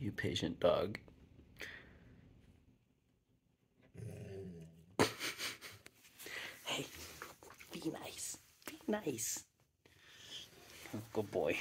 you patient dog. hey, be nice. Be nice. Good boy.